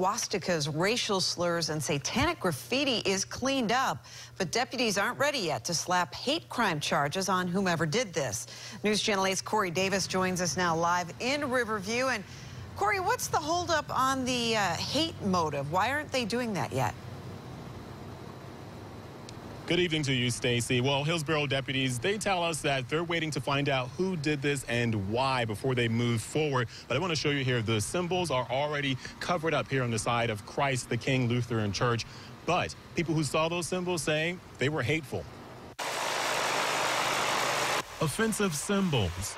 Swastikas, racial slurs, and satanic graffiti is cleaned up, but deputies aren't ready yet to slap hate crime charges on whomever did this. News Channel 8's Corey Davis joins us now live in Riverview. And Corey, what's the holdup on the uh, hate motive? Why aren't they doing that yet? Good evening to you, Stacy. Well, Hillsborough deputies, they tell us that they're waiting to find out who did this and why before they move forward. But I want to show you here, the symbols are already covered up here on the side of Christ the King Lutheran Church. But people who saw those symbols say they were hateful. Offensive symbols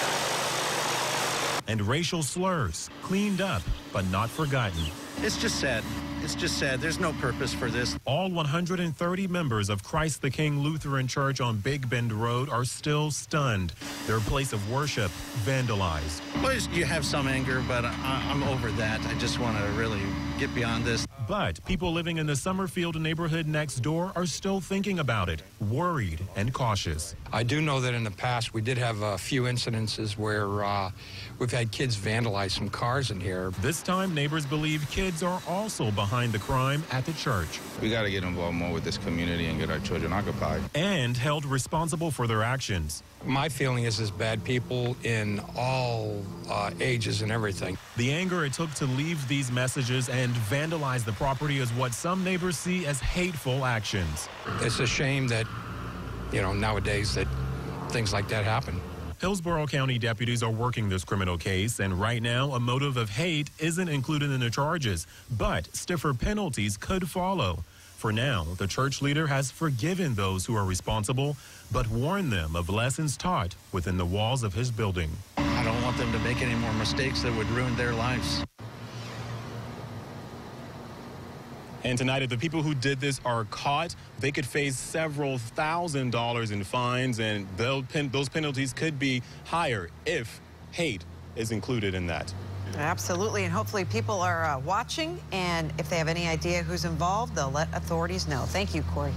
and racial slurs cleaned up but not forgotten. It's just sad. It's just sad. There's no purpose for this. All 130 members of Christ the King Lutheran Church on Big Bend Road are still stunned. Their place of worship vandalized. Well, you have some anger, but I, am over that. I just want to really get beyond this. But people living in the Summerfield neighborhood next door are still thinking about it, worried and cautious. I do know that in the past we did have a few incidences where uh, we've had kids vandalize some cars in here. This time, neighbors believe kids are also behind the crime at the church. We got to get involved more with this community and get our children occupied. And held responsible for their actions. My feeling is there's bad people in all uh, ages and everything. The anger it took to leave these messages and vandalize the property is what some neighbors see as hateful actions. It's a shame that, you know, nowadays that things like that happen. Hillsborough County deputies are working this criminal case, and right now, a motive of hate isn't included in the charges, but stiffer penalties could follow. For now, the church leader has forgiven those who are responsible, but warned them of lessons taught within the walls of his building. I don't want them to make any more mistakes that would ruin their lives. And tonight, if the people who did this are caught, they could face several thousand dollars in fines, and those penalties could be higher if hate is included in that. Absolutely, and hopefully people are uh, watching, and if they have any idea who's involved, they'll let authorities know. Thank you, Corey.